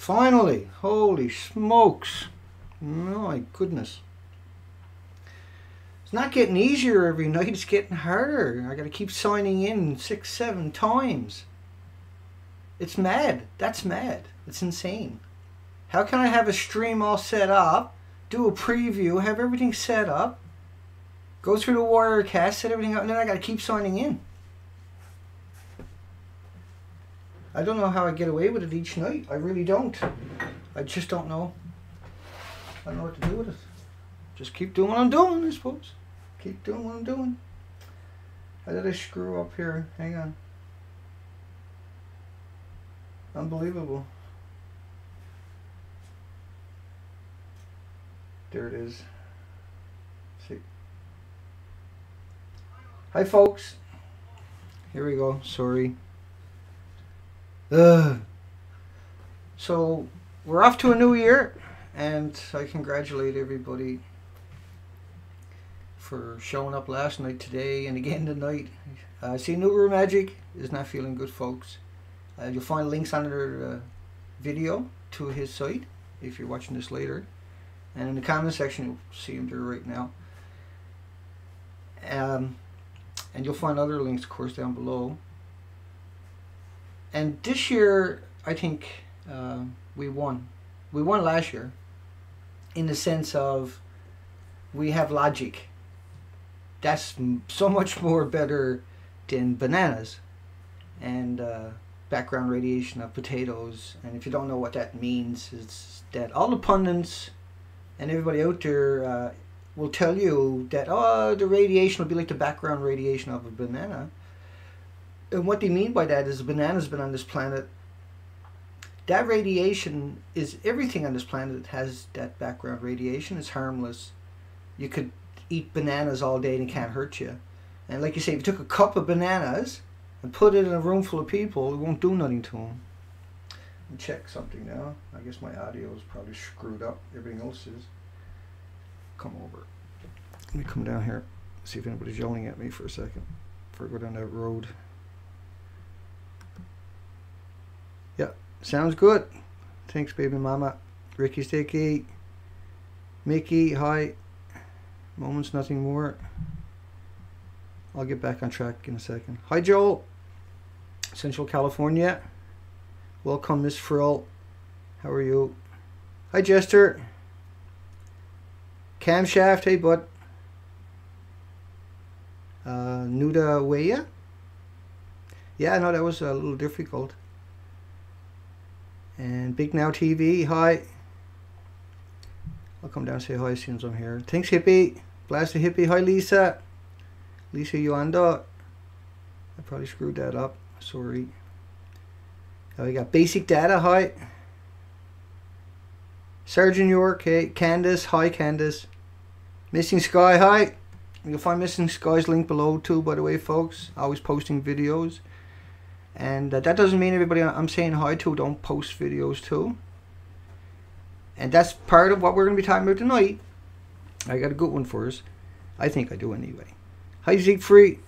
Finally, holy smokes. My goodness. It's not getting easier every night, it's getting harder. I gotta keep signing in six, seven times. It's mad. That's mad. It's insane. How can I have a stream all set up, do a preview, have everything set up, go through the Wirecast, set everything up, and then I gotta keep signing in? I don't know how I get away with it each night. I really don't. I just don't know. I don't know what to do with it. Just keep doing what I'm doing, I suppose. Keep doing what I'm doing. How did I screw up here? Hang on. Unbelievable. There it is. See. Hi, folks. Here we go. Sorry. Ugh. So we're off to a new year, and I congratulate everybody for showing up last night, today, and again tonight. Uh, see New Magic is not feeling good, folks. Uh, you'll find links under the video to his site if you're watching this later. And in the comment section, you'll see him there right now. Um, and you'll find other links, of course, down below. And this year, I think uh, we won. We won last year in the sense of we have logic. That's so much more better than bananas. And uh, background radiation of potatoes. And if you don't know what that means, it's that all the pundits and everybody out there uh, will tell you that oh, the radiation will be like the background radiation of a banana. And what they mean by that is banana's been on this planet. That radiation is everything on this planet that has that background radiation. It's harmless. You could eat bananas all day and it can't hurt you. And like you say, if you took a cup of bananas and put it in a room full of people, it won't do nothing to them. check something now. I guess my audio is probably screwed up. Everything else is. Come over. Let me come down here. See if anybody's yelling at me for a second. Before I go down that road. Yeah, sounds good. Thanks, baby mama. Ricky Sticky. Mickey, hi. Moments, nothing more. I'll get back on track in a second. Hi, Joel. Central California. Welcome, Miss Frill. How are you? Hi, Jester. Camshaft, hey, bud. Uh, Nuda Weya? Yeah, no, that was a little difficult. And Big Now TV, hi. I'll come down and say hi as soon as I'm here. Thanks, Hippie. Blast the Hippie. Hi, Lisa. Lisa Yuanda. I probably screwed that up. Sorry. Oh, we got basic data. Hi. Sergeant York. Hey. Candace. Hi, Candace. Missing Sky. Hi. You'll find Missing Sky's link below too, by the way, folks. Always posting videos. And uh, that doesn't mean everybody I'm saying hi to don't post videos too. And that's part of what we're going to be talking about tonight. I got a good one for us. I think I do anyway. Hi, Siegfried.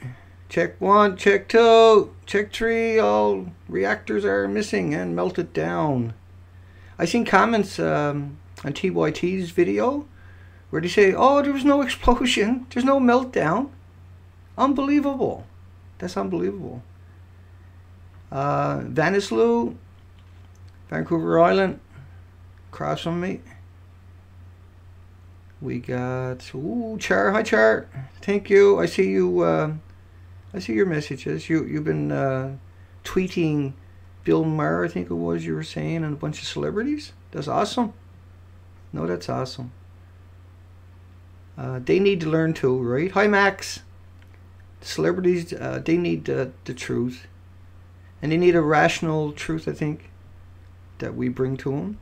Check one, check two, check three. All reactors are missing and melted down. I seen comments um, on TYT's video where they say, "Oh, there was no explosion. There's no meltdown." Unbelievable. That's unbelievable. Uh, Vanislu, Vancouver Island, across from me. We got ooh Char. Hi Char. Thank you. I see you. Uh, I see your messages. You you've been uh, tweeting Bill Maher, I think it was you were saying, and a bunch of celebrities. That's awesome. No, that's awesome. Uh, they need to learn too, right? Hi Max. Celebrities, uh, they need the the truth, and they need a rational truth. I think that we bring to them.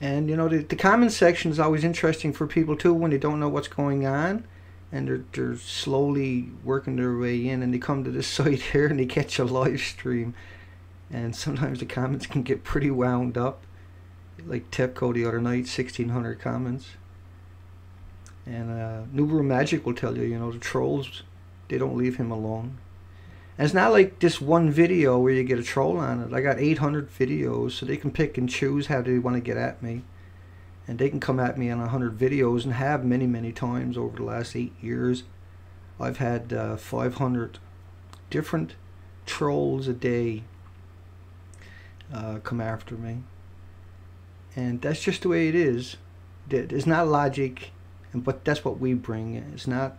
And you know, the, the comment section is always interesting for people too when they don't know what's going on and they're, they're slowly working their way in and they come to this site here and they catch a live stream and sometimes the comments can get pretty wound up like Tepco the other night 1600 comments and uh, Nubaru Magic will tell you you know the trolls they don't leave him alone And it's not like this one video where you get a troll on it. I got 800 videos, so they can pick and choose how they want to get at me. And they can come at me on 100 videos and have many, many times over the last eight years. I've had uh, 500 different trolls a day uh, come after me. And that's just the way it is. It's not logic, but that's what we bring. It's not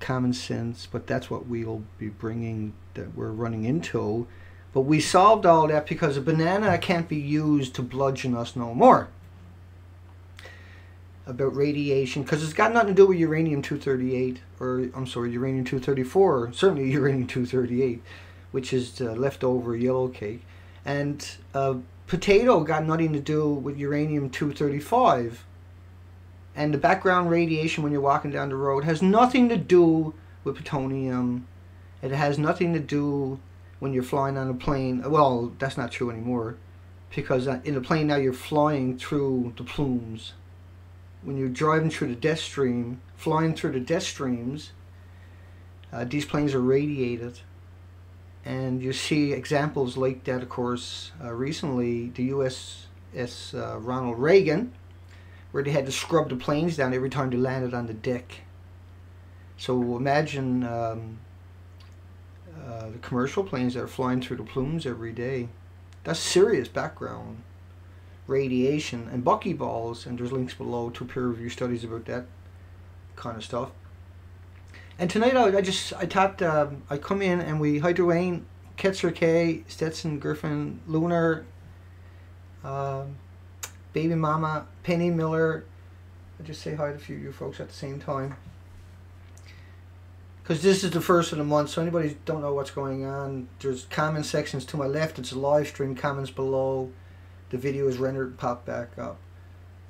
common sense, but that's what we'll be bringing that we're running into. But we solved all that because a banana can't be used to bludgeon us no more. About radiation, because it's got nothing to do with uranium 238, or I'm sorry, uranium 234, certainly uranium 238, which is uh, leftover yellow cake. And uh, potato got nothing to do with uranium 235 and the background radiation when you're walking down the road has nothing to do with plutonium. It has nothing to do when you're flying on a plane. Well that's not true anymore because uh, in a plane now you're flying through the plumes. When you're driving through the death stream flying through the death streams uh, these planes are radiated. And you see examples like that, of course, uh, recently, the USS uh, Ronald Reagan, where they had to scrub the planes down every time they landed on the deck. So imagine um, uh, the commercial planes that are flying through the plumes every day. That's serious background radiation and buckyballs, and there's links below to peer review studies about that kind of stuff. And tonight I, I just I thought um, I come in and we hi Dwayne, Ketzer K, Stetson Griffin, Lunar, um, Baby Mama, Penny Miller. I just say hi to a few of you folks at the same time. Because this is the first of the month, so anybody don't know what's going on, there's comment sections to my left. It's a live stream. Comments below. The video is rendered and pop back up,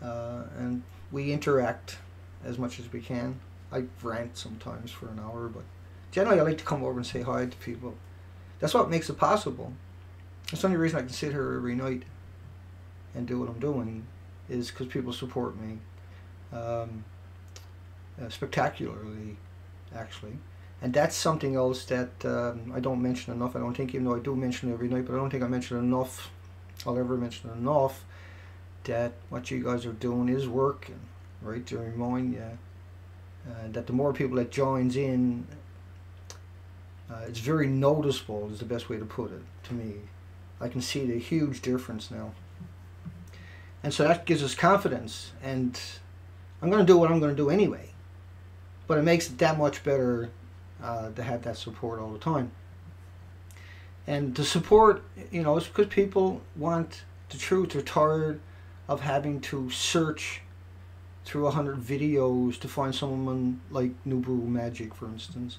uh, and we interact as much as we can. I rant sometimes for an hour, but generally I like to come over and say hi to people. That's what makes it possible. That's the only reason I can sit here every night and do what I'm doing is because people support me um, uh, spectacularly, actually. And that's something else that um, I don't mention enough. I don't think, even though I do mention it every night, but I don't think I mention enough. I'll ever mention enough that what you guys are doing is working, right? To remind you uh, that the more people that joins in, uh, it's very noticeable is the best way to put it to me. I can see the huge difference now. And so that gives us confidence and I'm going to do what I'm going to do anyway. But it makes it that much better uh, to have that support all the time. And the support, you know, is because people want the truth. They're tired of having to search through a hundred videos to find someone like Nubu Magic, for instance,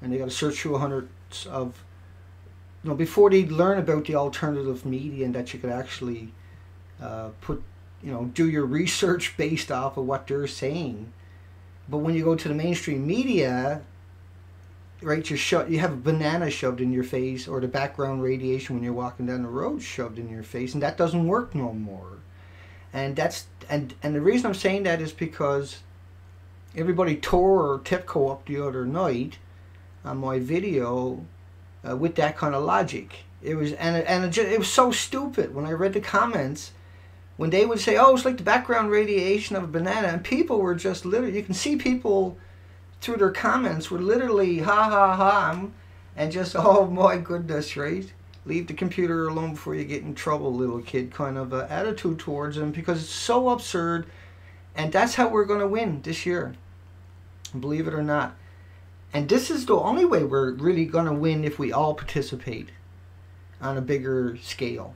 and they got to search through a hundred of, you know, before they learn about the alternative media and that you could actually uh, put, you know, do your research based off of what they're saying. But when you go to the mainstream media, right, you're sho- you have a banana shoved in your face, or the background radiation when you're walking down the road shoved in your face, and that doesn't work no more and that's and and the reason I'm saying that is because everybody tore TEPCO up the other night on my video uh, with that kind of logic. It was and and it, just, it was so stupid when I read the comments when they would say, "Oh, it's like the background radiation of a banana," and people were just literally you can see people through their comments were literally ha ha ha and just oh my goodness, right? leave the computer alone before you get in trouble, little kid kind of uh, attitude towards them because it's so absurd. And that's how we're going to win this year. Believe it or not. And this is the only way we're really going to win if we all participate on a bigger scale.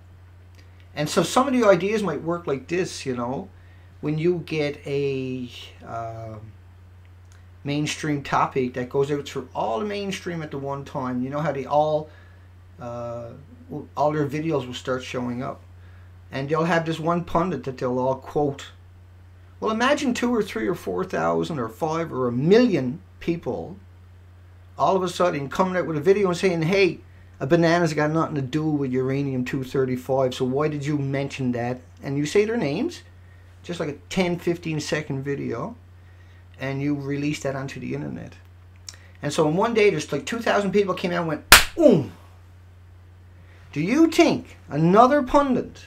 And so some of the ideas might work like this, you know, when you get a uh, mainstream topic that goes out through all the mainstream at the one time. You know how they all uh, all their videos will start showing up. And they'll have this one pundit that they'll all quote. Well, imagine two or three or four thousand or five or a million people all of a sudden coming out with a video and saying, hey, a banana's got nothing to do with uranium 235, so why did you mention that? And you say their names, just like a 10, 15 second video, and you release that onto the internet. And so in one day, there's like 2,000 people came out and went, boom. Do you think another pundit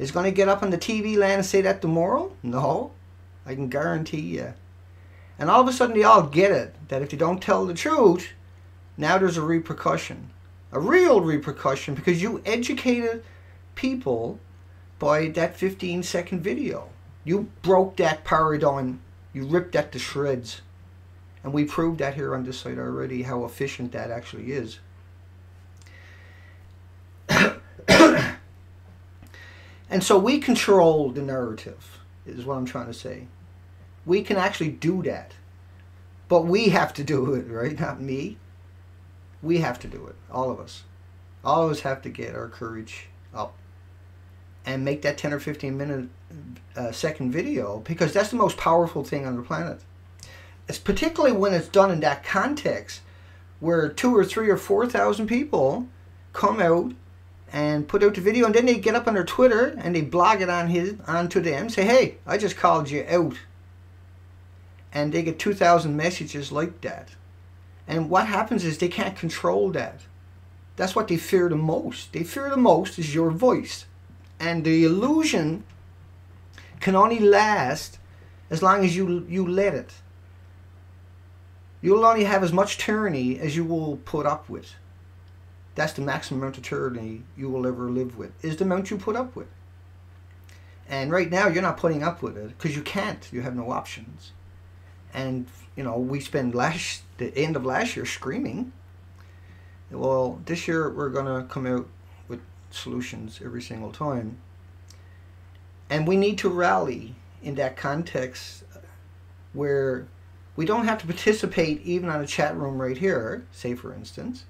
is going to get up on the TV land and say that tomorrow? No. I can guarantee you. And all of a sudden they all get it, that if you don't tell the truth, now there's a repercussion. A real repercussion because you educated people by that 15 second video. You broke that paradigm. You ripped that to shreds. And we proved that here on this site already, how efficient that actually is. and so we control the narrative, is what I'm trying to say. We can actually do that. But we have to do it, right? Not me. We have to do it. All of us. All of us have to get our courage up and make that 10 or 15 minute uh, second video because that's the most powerful thing on the planet. It's particularly when it's done in that context where two or three or four thousand people come out and put out the video and then they get up on their Twitter and they blog it on his onto them say hey I just called you out and they get 2,000 messages like that and what happens is they can't control that that's what they fear the most they fear the most is your voice and the illusion can only last as long as you you let it. You'll only have as much tyranny as you will put up with. That's the maximum amount of tyranny you will ever live with, is the amount you put up with. And right now you're not putting up with it because you can't. You have no options. And, you know, we spend last the end of last year screaming. Well, this year we're going to come out with solutions every single time. And we need to rally in that context where we don't have to participate even on a chat room right here, say for instance,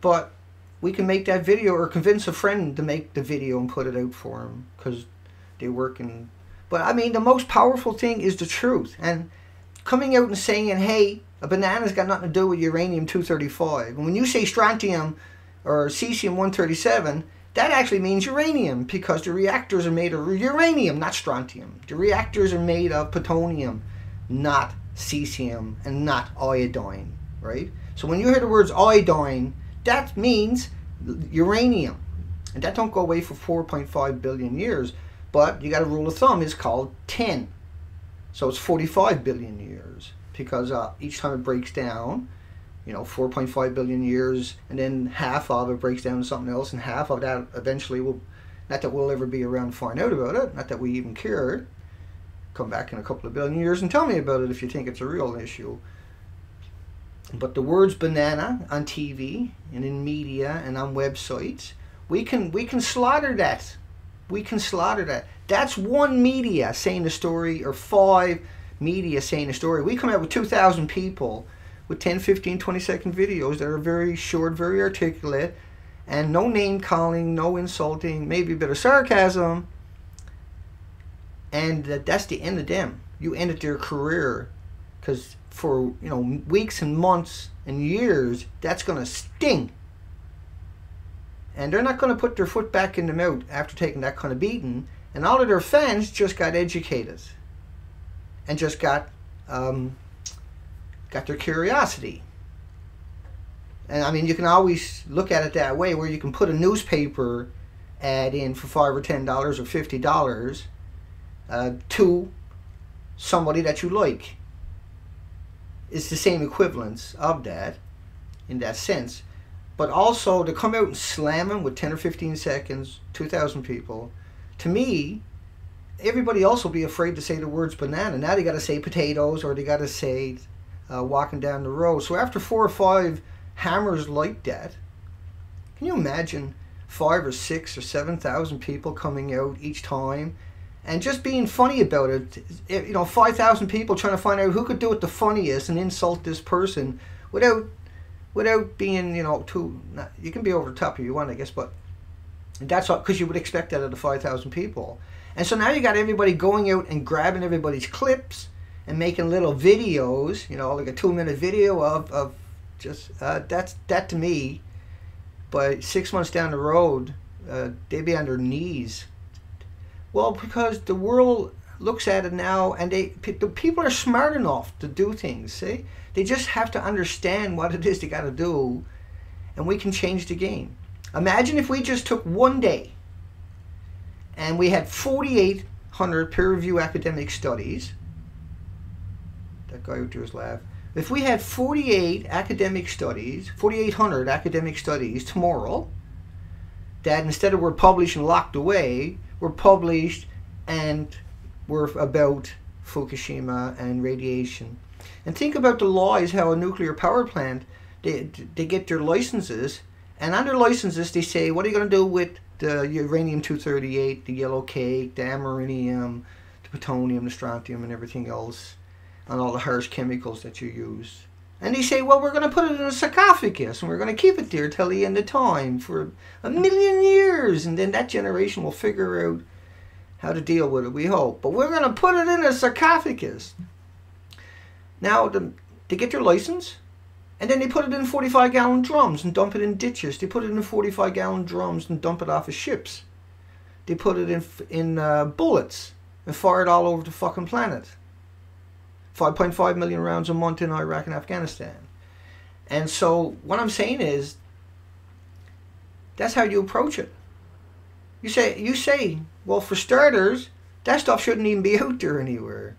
but we can make that video or convince a friend to make the video and put it out for them because they work in. But I mean, the most powerful thing is the truth. And coming out and saying, hey, a banana's got nothing to do with uranium 235. And when you say strontium or cesium-137, that actually means uranium because the reactors are made of uranium, not strontium. The reactors are made of plutonium, not cesium and not iodine, right? So when you hear the words iodine, that means uranium. And that don't go away for 4.5 billion years, but you got a rule of thumb, it's called 10. So it's 45 billion years because uh, each time it breaks down, you know 4.5 billion years and then half of it breaks down to something else and half of that eventually will not that we'll ever be around to find out about it not that we even care. come back in a couple of billion years and tell me about it if you think it's a real issue but the words banana on TV and in media and on websites we can we can slaughter that we can slaughter that that's one media saying the story or five media saying the story we come out with 2,000 people with 10, 15, 20 second videos that are very short, very articulate, and no name calling, no insulting, maybe a bit of sarcasm. And that's the end of them. You ended their career because for you know weeks and months and years, that's going to sting. And they're not going to put their foot back in the mouth after taking that kind of beating. And all of their fans just got educated and just got um, got their curiosity. And I mean, you can always look at it that way, where you can put a newspaper ad in for five or ten dollars or fifty dollars uh, to somebody that you like. It's the same equivalence of that, in that sense. But also to come out and slam them with ten or fifteen seconds, two thousand people, to me, everybody else will be afraid to say the words banana. Now they got to say potatoes or they got to say uh, walking down the road. So after four or five hammers like that, can you imagine five or six or seven thousand people coming out each time and just being funny about it? You know, five thousand people trying to find out who could do it the funniest and insult this person without without being you know too. You can be over the top if you want, I guess, but that's all because you would expect that of the five thousand people. And so now you got everybody going out and grabbing everybody's clips and making little videos, you know, like a two minute video of, of just uh, that's that to me. But six months down the road, uh, they'd be on their knees. Well, because the world looks at it now, and they the people are smart enough to do things. See, they just have to understand what it is they got to do, and we can change the game. Imagine if we just took one day, and we had 4,800 peer-reviewed academic studies. That guy who drew his laugh. If we had 48 academic studies, 4,800 academic studies tomorrow, that instead of were published and locked away, were published and were about Fukushima and radiation. And think about the laws how a nuclear power plant they, they get their licenses and under licenses they say what are you going to do with the uranium 238, the yellow cake, the amerinium, the plutonium, the strontium and everything else and all the harsh chemicals that you use. And they say, well, we're going to put it in a sarcophagus and we're going to keep it there till the end of time for a million years. And then that generation will figure out how to deal with it, we hope. But we're going to put it in a sarcophagus. Now, the, they get their license, and then they put it in 45 gallon drums and dump it in ditches. They put it in 45 gallon drums and dump it off of ships. They put it in, in uh, bullets and fire it all over the fucking planet. 5.5 million rounds a month in Iraq and Afghanistan. And so, what I'm saying is, that's how you approach it. You say, you say, well, for starters, that stuff shouldn't even be out there anywhere.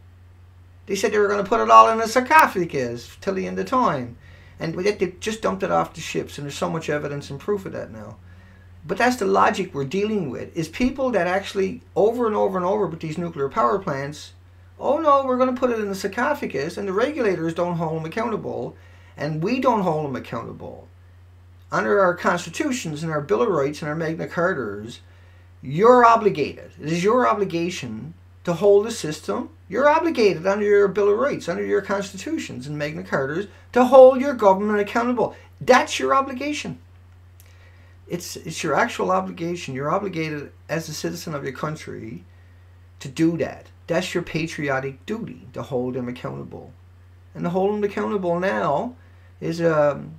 They said they were going to put it all in a sarcophagus till the end of time. And they just dumped it off the ships, and there's so much evidence and proof of that now. But that's the logic we're dealing with, is people that actually, over and over and over with these nuclear power plants, oh no, we're going to put it in the sarcophagus, and the regulators don't hold them accountable, and we don't hold them accountable. Under our constitutions and our Bill of Rights and our Magna Cartas, you're obligated. It is your obligation to hold the system. You're obligated under your Bill of Rights, under your constitutions and Magna Cartas, to hold your government accountable. That's your obligation. It's, it's your actual obligation. You're obligated as a citizen of your country to do that. That's your patriotic duty, to hold them accountable. And to hold them accountable now is um,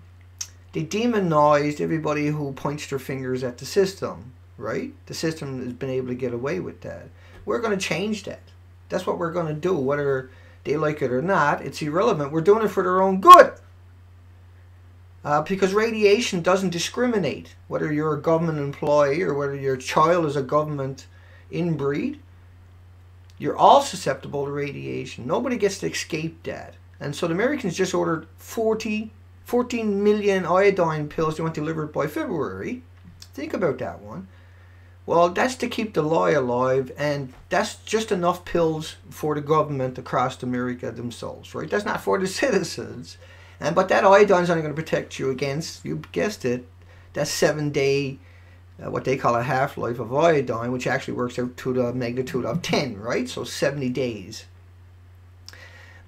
they demonized everybody who points their fingers at the system right? The system has been able to get away with that. We're going to change that. That's what we're going to do, whether they like it or not. It's irrelevant. We're doing it for their own good. Uh, because radiation doesn't discriminate whether you're a government employee or whether your child is a government inbreed. You're all susceptible to radiation. Nobody gets to escape that. And so the Americans just ordered 40, 14 million iodine pills they want delivered by February. Think about that one. Well, that's to keep the lie alive, and that's just enough pills for the government across America themselves, right? That's not for the citizens. And but that iodine's only going to protect you against, you guessed it, that seven day, uh, what they call a half life of iodine, which actually works out to the magnitude of 10, right? So 70 days.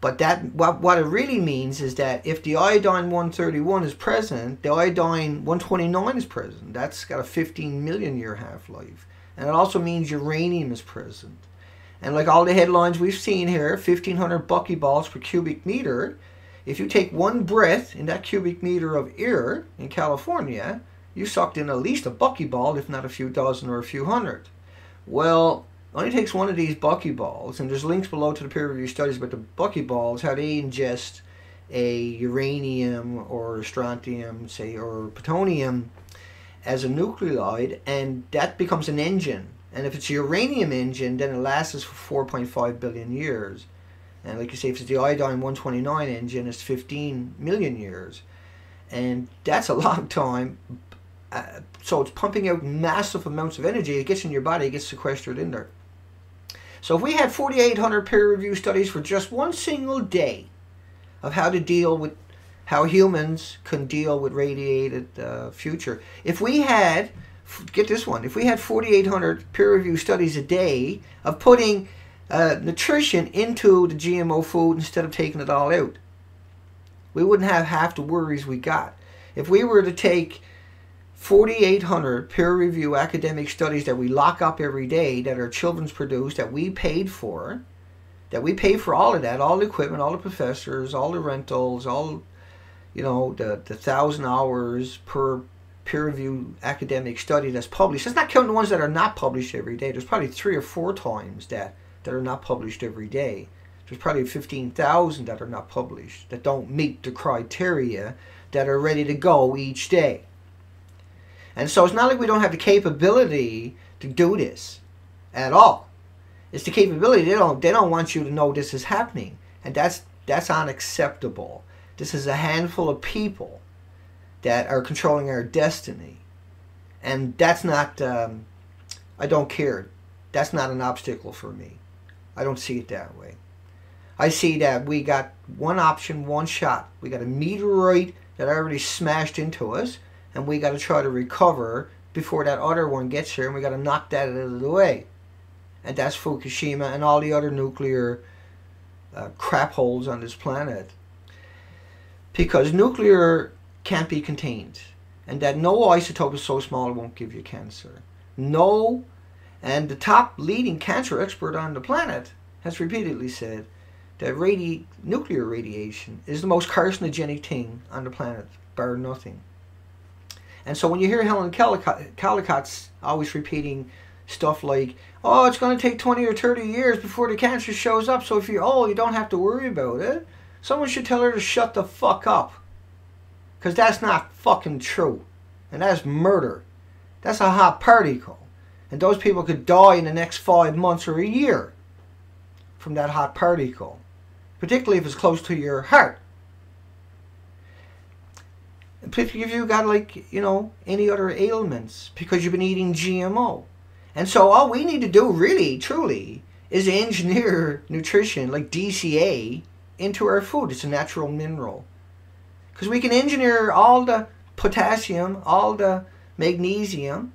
But that what, what it really means is that if the iodine 131 is present, the iodine 129 is present. That's got a 15 million year half-life. And it also means uranium is present. And like all the headlines we've seen here, 1500 buckyballs per cubic meter. If you take one breath in that cubic meter of air in California, you sucked in at least a buckyball, if not a few dozen or a few hundred. Well, only takes one of these buckyballs, and there's links below to the peer reviewed studies about the buckyballs, how they ingest a uranium or strontium, say, or plutonium as a nucleoid, and that becomes an engine. And if it's a uranium engine, then it lasts for 4.5 billion years. And like you say, if it's the iodine 129 engine, it's 15 million years. And that's a long time. Uh, so it's pumping out massive amounts of energy. It gets in your body, it gets sequestered in there. So if we had 4,800 peer-reviewed studies for just one single day of how to deal with how humans can deal with radiated uh, future. If we had, get this one, if we had 4,800 peer-reviewed studies a day of putting uh, nutrition into the GMO food instead of taking it all out, we wouldn't have half the worries we got. If we were to take 4,800 peer review academic studies that we lock up every day that our children's produce that we paid for, that we pay for all of that, all the equipment, all the professors, all the rentals, all, you know, the, the thousand hours per peer review academic study that's published. It's not counting the ones that are not published every day. There's probably three or four times that that are not published every day. There's probably 15,000 that are not published, that don't meet the criteria, that are ready to go each day. And so it's not like we don't have the capability to do this at all. It's the capability. They don't they don't want you to know this is happening. And that's that's unacceptable. This is a handful of people that are controlling our destiny. And that's not um, I don't care. That's not an obstacle for me. I don't see it that way. I see that we got one option, one shot. We got a meteorite that already smashed into us, and we got to try to recover before that other one gets here, and we got to knock that out of the way. And that's Fukushima and all the other nuclear uh, crap holes on this planet. Because nuclear can't be contained, and that no isotope is so small it won't give you cancer. No, and the top leading cancer expert on the planet has repeatedly said that radi- nuclear radiation is the most carcinogenic thing on the planet, bar nothing. And so when you hear Helen Caldicott's always repeating stuff like, oh, it's going to take 20 or 30 years before the cancer shows up, so if you're old, you don't have to worry about it, someone should tell her to shut the fuck up. Because that's not fucking true. And that's murder. That's a hot particle. And those people could die in the next five months or a year from that hot particle particularly if it's close to your heart. If you've got like, you know, any other ailments because you've been eating GMO. And so all we need to do really, truly, is engineer nutrition like DCA into our food. It's a natural mineral. Because we can engineer all the potassium, all the magnesium,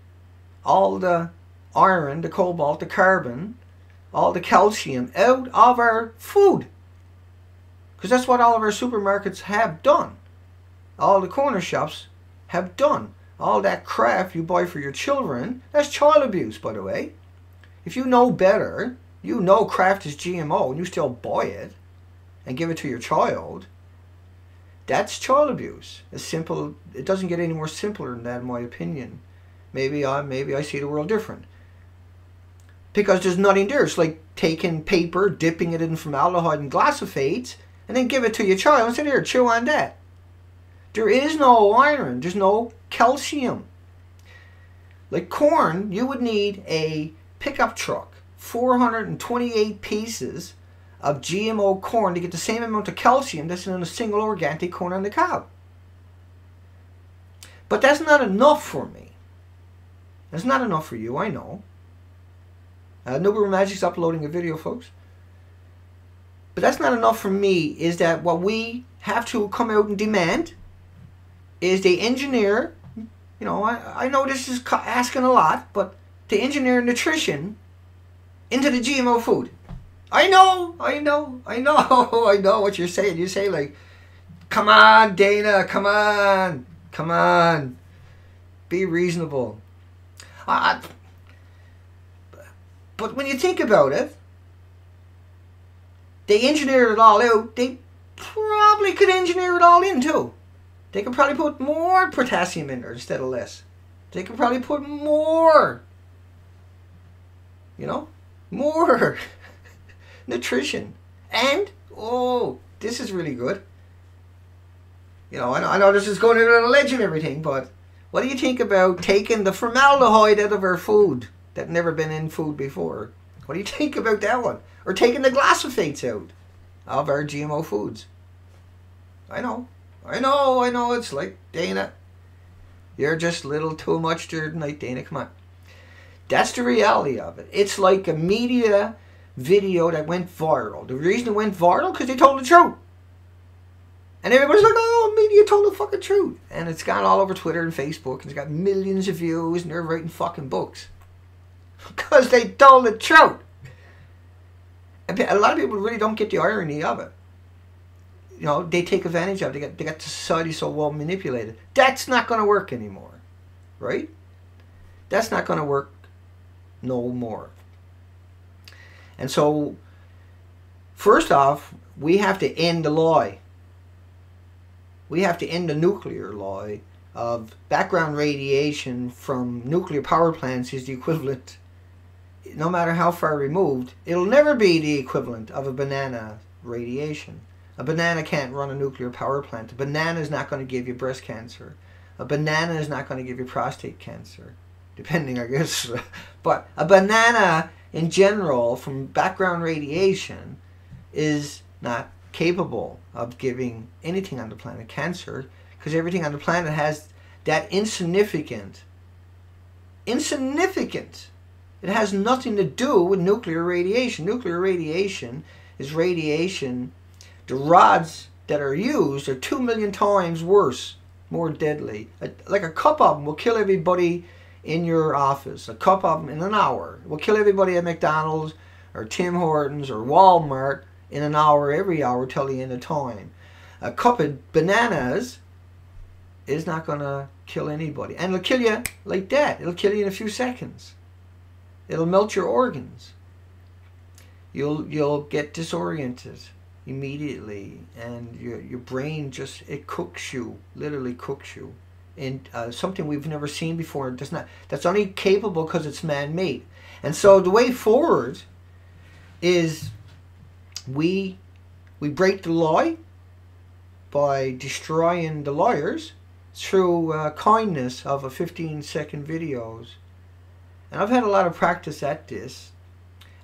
all the iron, the cobalt, the carbon, all the calcium out of our food. Because that's what all of our supermarkets have done. All the corner shops have done. All that crap you buy for your children, that's child abuse, by the way. If you know better, you know Kraft is GMO, and you still buy it and give it to your child, that's child abuse. It's simple. It doesn't get any more simpler than that, in my opinion. Maybe I maybe I see the world different. Because there's nothing there. It's like taking paper, dipping it in formaldehyde and glyphosate, and then give it to your child and say, here, chew on that. There is no iron. There's no calcium. Like corn, you would need a pickup truck, 428 pieces of GMO corn to get the same amount of calcium that's in a single organic corn on the cob. But that's not enough for me. That's not enough for you, I know. Uh, Nubu Magic's uploading a video, folks. But that's not enough for me, is that what we have to come out and demand is the engineer, you know, I, I know this is asking a lot, but to engineer nutrition into the GMO food. I know, I know, I know, I know what you're saying. You say like, come on, Dana, come on, come on, be reasonable. Uh, but when you think about it, they engineered it all out. They probably could engineer it all in too. They could probably put more potassium in there instead of less. They could probably put more. You know, more nutrition. And, oh, this is really good. You know, I know, I know this is going into a ledge and everything, but what do you think about taking the formaldehyde out of our food that never been in food before? What do you think about that one? Or taking the glyphosates out of our GMO foods. I know. I know, I know. It's like, Dana, you're just a little too much tonight, Dana. Come on. That's the reality of it. It's like a media video that went viral. The reason it went viral, because they told the truth. And everybody's like, oh, media told the fucking truth. And it's gone all over Twitter and Facebook, and it's got millions of views, and they're writing fucking books. Because they told the truth a lot of people really don't get the irony of it. You know, they take advantage of. They get, they got society so well manipulated. That's not going to work anymore, right? That's not going to work no more. And so, first off, we have to end the lie. We have to end the nuclear lie of background radiation from nuclear power plants is the equivalent no matter how far removed, it'll never be the equivalent of a banana radiation. A banana can't run a nuclear power plant. A banana is not going to give you breast cancer. A banana is not going to give you prostate cancer, depending, I guess. but a banana in general, from background radiation, is not capable of giving anything on the planet cancer because everything on the planet has that insignificant, insignificant. It has nothing to do with nuclear radiation. Nuclear radiation is radiation. The rods that are used are two million times worse, more deadly. Like a cup of them will kill everybody in your office. A cup of them in an hour will kill everybody at McDonald's or Tim Hortons or Walmart in an hour every hour till the end of time. A cup of bananas is not going to kill anybody. And it'll kill you like that. It'll kill you in a few seconds. It'll melt your organs. You'll you'll get disoriented immediately and your your brain just it cooks you, literally cooks you. And uh, something we've never seen before. Does not that's only capable because it's man-made. And so the way forward is we we break the law by destroying the lawyers through uh, kindness of a 15 second videos. And I've had a lot of practice at this.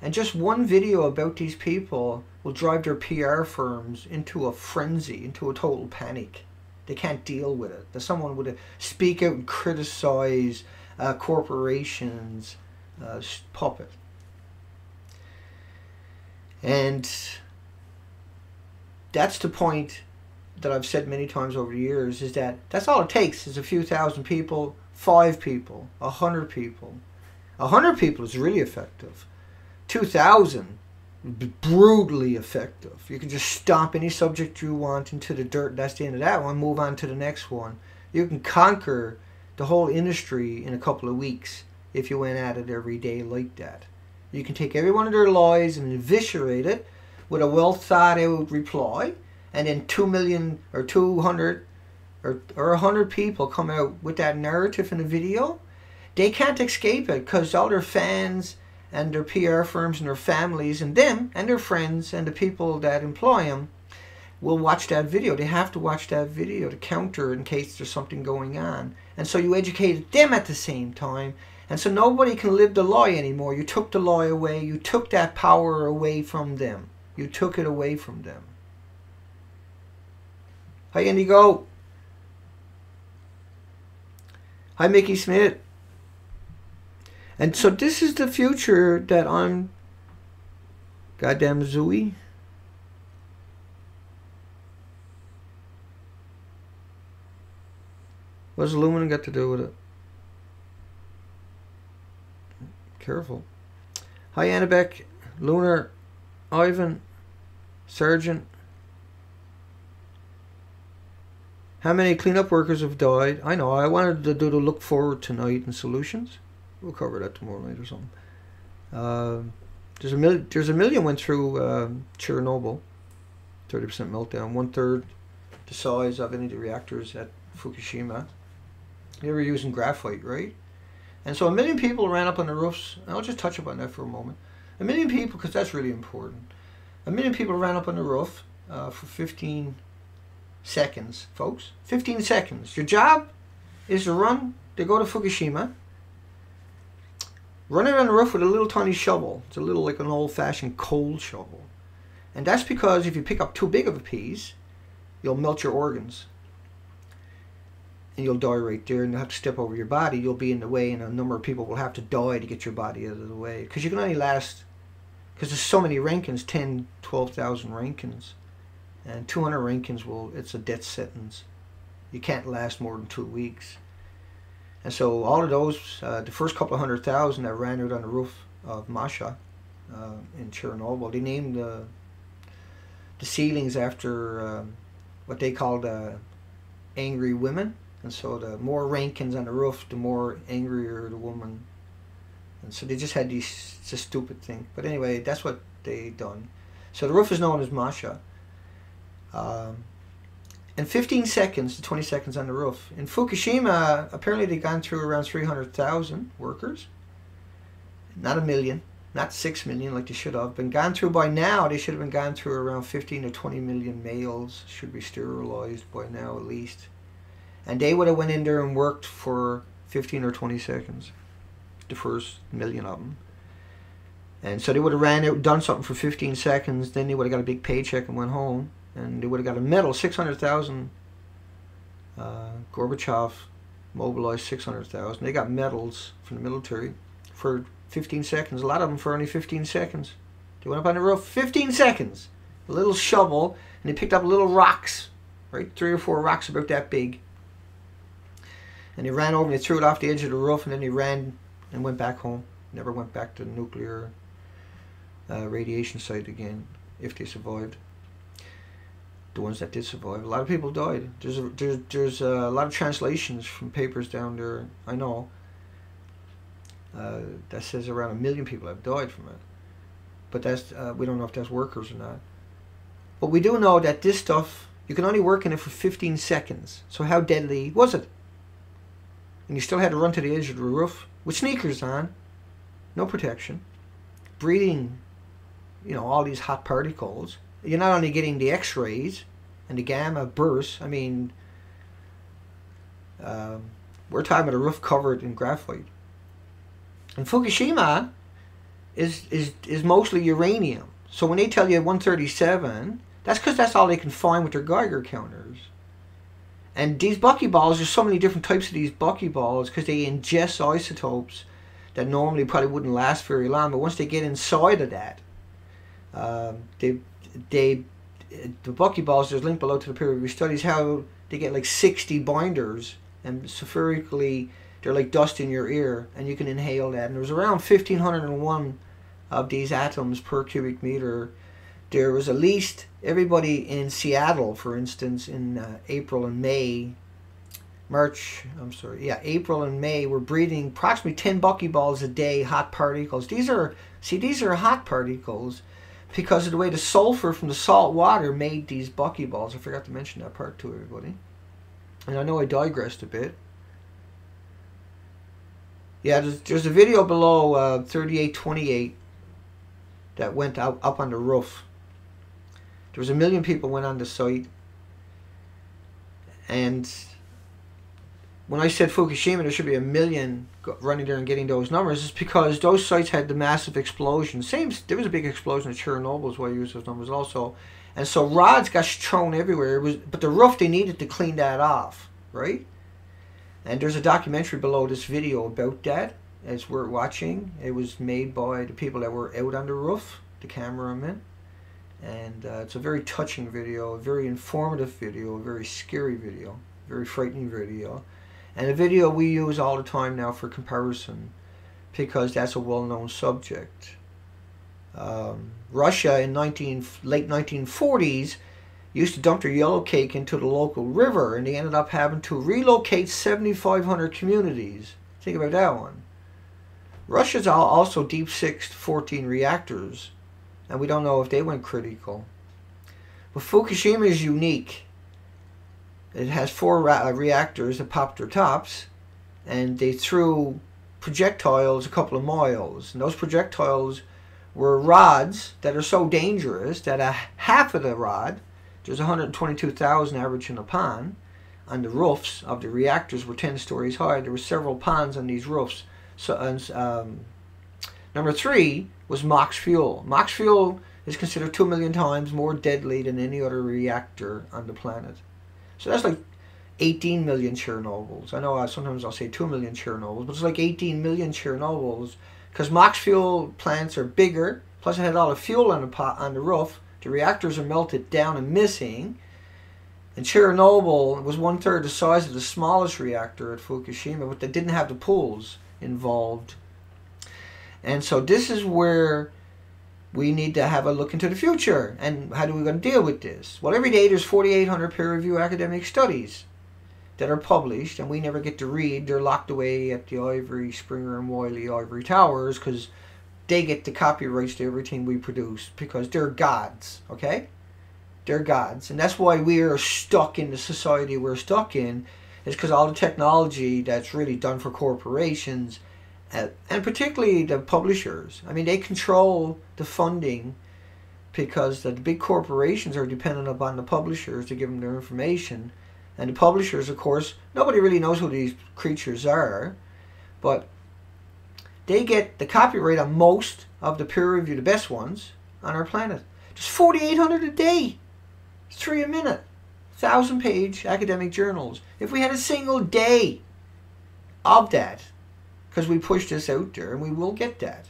And just one video about these people will drive their PR firms into a frenzy, into a total panic. They can't deal with it. That someone would speak out and criticize uh, corporations' uh, puppet. And that's the point that I've said many times over the years is that that's all it takes is a few thousand people, five people, a hundred people. A hundred people is really effective. Two thousand, brutally effective. You can just stomp any subject you want into the dirt. That's the end of that one. Move on to the next one. You can conquer the whole industry in a couple of weeks if you went at it every day like that. You can take every one of their lies and eviscerate it with a well thought out reply and then 2 million or 200 or, or 100 people come out with that narrative in a video, they can't escape it because all their fans and their PR firms and their families and them and their friends and the people that employ them will watch that video. They have to watch that video to counter in case there's something going on. And so you educated them at the same time. And so nobody can live the lie anymore. You took the lie away. You took that power away from them. You took it away from them. Hi, Indigo. Hi, Mickey Smith. And so this is the future that I'm. Goddamn Zooey. What's aluminum got to do with it? Careful. Hi, Annabek, Lunar, Ivan, Sergeant. How many cleanup workers have died? I know. I wanted to do the look forward tonight and solutions. We'll cover that tomorrow night or something. Uh, there's a million. There's a million went through uh, Chernobyl. Thirty percent meltdown. One third the size of any of the reactors at Fukushima. They were using graphite, right? And so a million people ran up on the roofs. I'll just touch upon that for a moment. A million people, because that's really important. A million people ran up on the roof uh, for 15 seconds, folks. 15 seconds. Your job is to run, to go to Fukushima, run it on the roof with a little tiny shovel. It's a little like an old-fashioned coal shovel. And that's because if you pick up too big of a piece, you'll melt your organs. And you'll die right there and you'll have to step over your body. You'll be in the way and a number of people will have to die to get your body out of the way. Because you can only last, because there's so many roentgens, 10, 12,000 roentgens and 200 roentgens will it's a death sentence. You can't last more than two weeks. And so all of those, uh, the first couple of hundred thousand that ran out on the roof of Masha uh, in Chernobyl, they named the the ceilings after uh, what they called uh, angry women. And so the more roentgens on the roof, the more angrier the woman. And so they just had these, it's a stupid thing. But anyway, that's what they done. So the roof is known as Masha. Um, and 15 seconds to 20 seconds on the roof. In Fukushima, apparently they've gone through around 300,000 workers. Not a million, not 6 million like they should have been gone through by now they should have been gone through around 15 to 20 million males should be sterilized by now at least and they would have went in there and worked for 15 or 20 seconds the first million of them and so they would have ran out done something for 15 seconds then they would have got a big paycheck and went home and they would have got a medal 600000 uh, gorbachev mobilized 600000 they got medals from the military for 15 seconds. A lot of them for only 15 seconds. They went up on the roof 15 seconds. A little shovel, and they picked up little rocks, right? Three or four rocks about that big. And they ran over and they threw it off the edge of the roof, and then they ran and went back home. Never went back to the nuclear uh, radiation site again, if they survived. The ones that did survive, a lot of people died. There's a, there's, there's a lot of translations from papers down there. I know uh, that says around a million people have died from it. But that's uh, we don't know if that's workers or not. But we do know that this stuff you can only work in it for 15 seconds. So how deadly was it? And you still had to run to the edge of the roof with sneakers on, no protection, breathing, you know, all these hot particles. You're not only getting the X-rays and the gamma bursts. I mean, um, we're talking about a roof covered in graphite. And Fukushima is, is, is mostly uranium. So when they tell you 137, that's because that's all they can find with their Geiger counters. And these buckyballs, there's so many different types of these buckyballs because they ingest isotopes that normally probably wouldn't last very long. But once they get inside of that, um, they, they, the buckyballs, there's linked below to the peer review studies how they get like 60 binders and spherically they're like dust in your ear, and you can inhale that. And there was around 1,501 of these atoms per cubic meter. There was at least everybody in Seattle, for instance, in uh, April and May, March, I'm sorry, yeah, April and May, were breathing approximately 10 buckyballs a day, hot particles. These are, see, these are hot particles because of the way the sulfur from the salt water made these buckyballs. I forgot to mention that part to everybody. And I know I digressed a bit. Yeah, there's, there's a video below uh, 3828 that went out up on the roof. There was a million people went on the site. And when I said Fukushima, there should be a million running there and getting those numbers. It's because those sites had the massive explosion. Same, there was a big explosion at Chernobyl, is why I use those numbers also. And so rods got thrown everywhere. It was, but the roof, they needed to clean that off, right? And there's a documentary below this video about that as we're watching. It was made by the people that were out on the roof, the cameramen. And uh, it's a very touching video, a very informative video, a very scary video, very frightening video. And a video we use all the time now for comparison because that's a well-known subject. Um, Russia in 19, late 1940s used to dump their yellow cake into the local river and they ended up having to relocate 7,500 communities. Think about that one. Russia's also deep sixed 14 reactors and we don't know if they went critical. But Fukushima is unique. It has four reactors that popped their tops and they threw projectiles a couple of miles. And those projectiles were rods that are so dangerous that a half of the rod there's 122,000 average in a pond. On the roofs of the reactors were 10 stories high. There were several ponds on these roofs. So, um, number three was MOX fuel. MOX fuel is considered 2 million times more deadly than any other reactor on the planet. So that's like 18 million Chernobyls. I know I, sometimes I'll say 2 million Chernobyls, but it's like 18 million Chernobyls because MOX fuel plants are bigger, plus it had all the fuel on the, pot, on the roof, the reactors are melted down and missing. And Chernobyl was one third the size of the smallest reactor at Fukushima, but they didn't have the pools involved. And so this is where we need to have a look into the future. And how do we going to deal with this? Well, every day there's 4,800 peer-reviewed academic studies that are published, and we never get to read. They're locked away at the Ivory, Springer, and Wiley Ivory Towers because they get the copyrights to everything we produce because they're gods, okay? They're gods. And that's why we are stuck in the society we're stuck in, is because all the technology that's really done for corporations and particularly the publishers. I mean, they control the funding because the big corporations are dependent upon the publishers to give them their information. And the publishers, of course, nobody really knows who these creatures are, but they get the copyright on most of the peer review, the best ones on our planet. Just 4,800 a day. three a minute. Thousand page academic journals. If we had a single day of that, because we push this out there and we will get that.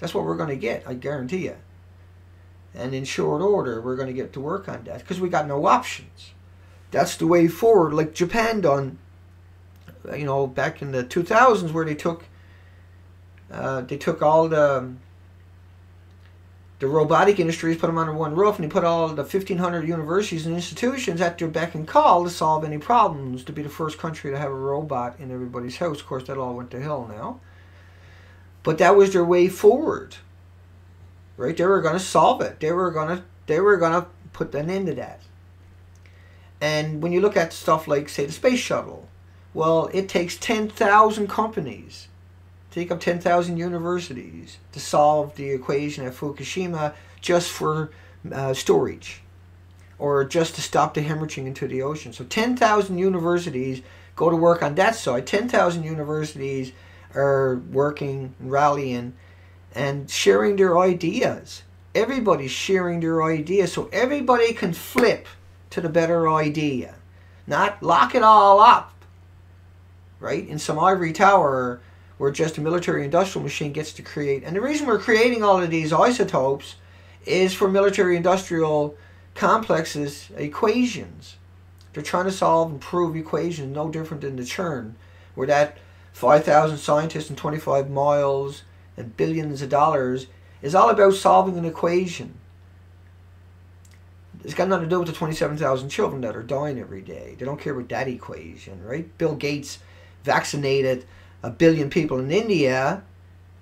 That's what we're going to get, I guarantee you. And in short order, we're going to get to work on that because we got no options. That's the way forward, like Japan done, you know, back in the 2000s where they took, uh, they took all the, the robotic industries, put them under one roof, and they put all the 1,500 universities and institutions at their beck and call to solve any problems, to be the first country to have a robot in everybody's house. Of course, that all went to hell now. But that was their way forward right? They were going to solve it. They were going to they were going to put an end to that. And when you look at stuff like say the space shuttle, well, it takes 10,000 companies, take up 10,000 universities to solve the equation at Fukushima just for uh, storage or just to stop the hemorrhaging into the ocean. So 10,000 universities go to work on that side. 10,000 universities are working rallying and sharing their ideas. Everybody's sharing their ideas so everybody can flip to the better idea. Not lock it all up, right, in some ivory tower where just a military industrial machine gets to create. And the reason we're creating all of these isotopes is for military industrial complexes equations. They're trying to solve and prove equations no different than the CERN, where that 5,000 scientists and 25 miles and billions of dollars is all about solving an equation. It's got nothing to do with the 27,000 children that are dying every day. They don't care about that equation, right? Bill Gates vaccinated a billion people in India,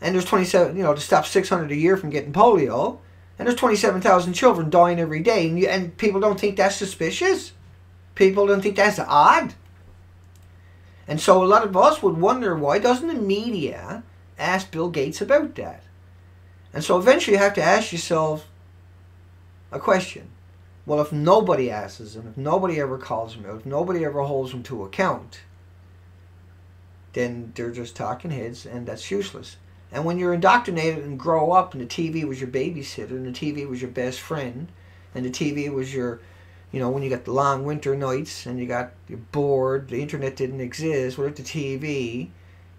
and there's 27, you know, to stop 600 a year from getting polio, and there's 27,000 children dying every day, and, you, and people don't think that's suspicious. People don't think that's odd. And so a lot of us would wonder why doesn't the media ask Bill Gates about that. And so eventually you have to ask yourself a question. Well, if nobody asks him, if nobody ever calls him out, if nobody ever holds him to account, then they're just talking heads and that's useless. And when you're indoctrinated and grow up and the TV was your babysitter and the TV was your best friend and the TV was your, you know, when you got the long winter nights and you got, you're bored, the internet didn't exist, what without the TV,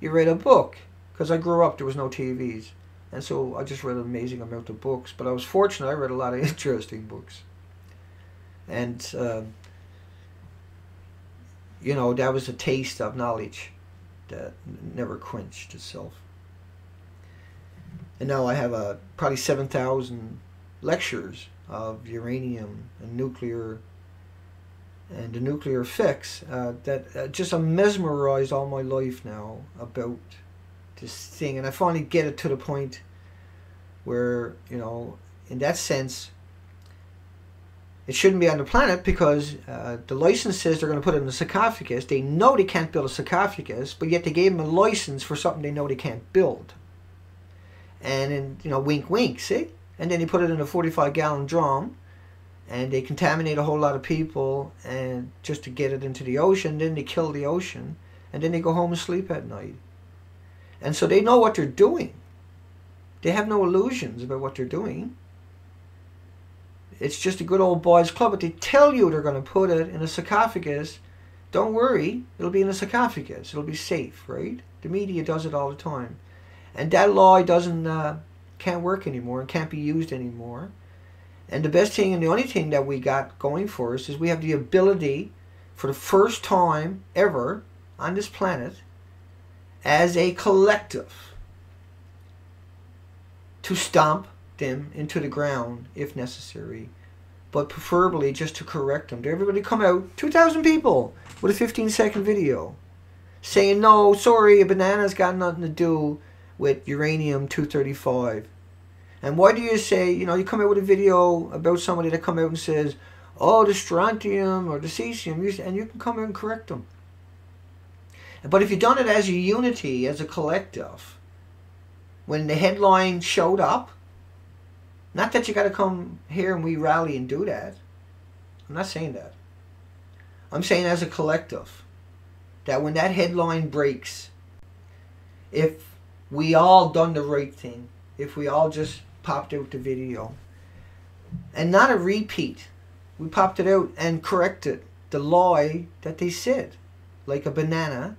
you read a book because I grew up, there was no TVs. And so I just read an amazing amount of books. But I was fortunate, I read a lot of interesting books. And, uh, you know, that was a taste of knowledge that never quenched itself. And now I have a, probably 7,000 lectures of uranium and nuclear and the nuclear fix uh, that uh, just I'm mesmerized all my life now about this thing, and I finally get it to the point where you know, in that sense, it shouldn't be on the planet because uh, the license says they're going to put it in a sarcophagus. They know they can't build a sarcophagus, but yet they gave them a license for something they know they can't build. And you know, wink, wink, see? And then they put it in a 45 gallon drum and they contaminate a whole lot of people and just to get it into the ocean. Then they kill the ocean and then they go home and sleep at night. And so they know what they're doing. They have no illusions about what they're doing. It's just a good old boys club, but they tell you they're going to put it in a sarcophagus. Don't worry, it'll be in a sarcophagus. It'll be safe, right? The media does it all the time. And that law doesn't, uh, can't work anymore and can't be used anymore. And the best thing and the only thing that we got going for us is we have the ability for the first time ever on this planet as a collective to stomp them into the ground if necessary, but preferably just to correct them. To everybody come out, 2,000 people with a 15 second video saying, no, sorry, a banana's got nothing to do with uranium 235. And why do you say, you know, you come out with a video about somebody that come out and says, oh, the strontium or the cesium, and you can come out and correct them. But if you've done it as a unity, as a collective, when the headline showed up, not that you got to come here and we rally and do that. I'm not saying that. I'm saying as a collective, that when that headline breaks, if we all done the right thing, if we all just popped out the video, and not a repeat, we popped it out and corrected the lie that they said, like a banana,